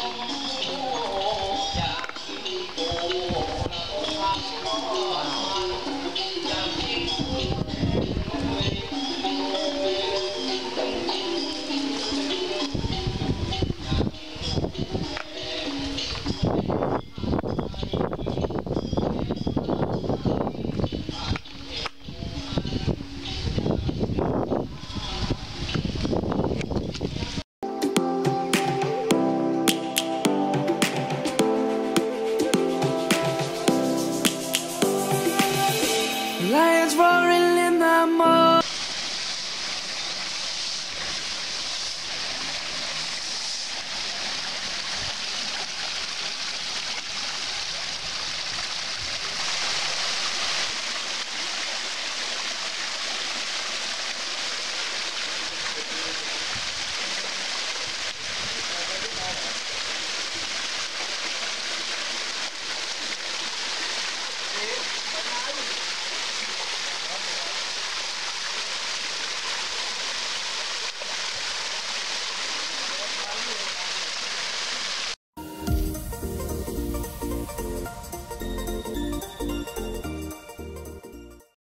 Bye. Lions roaring in the morning.